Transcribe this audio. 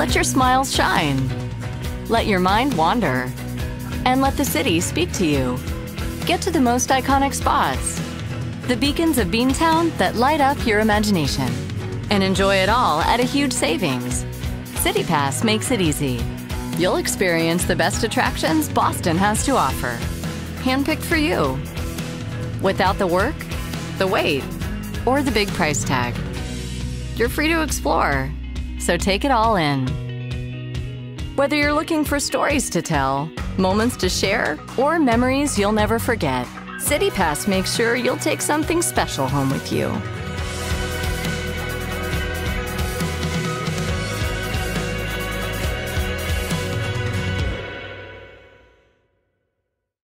Let your smiles shine. Let your mind wander. And let the city speak to you. Get to the most iconic spots. The beacons of Beantown that light up your imagination. And enjoy it all at a huge savings. CityPass makes it easy. You'll experience the best attractions Boston has to offer. Handpicked for you. Without the work, the wait, or the big price tag. You're free to explore, so take it all in. Whether you're looking for stories to tell, moments to share, or memories you'll never forget, CityPass makes sure you'll take something special home with you.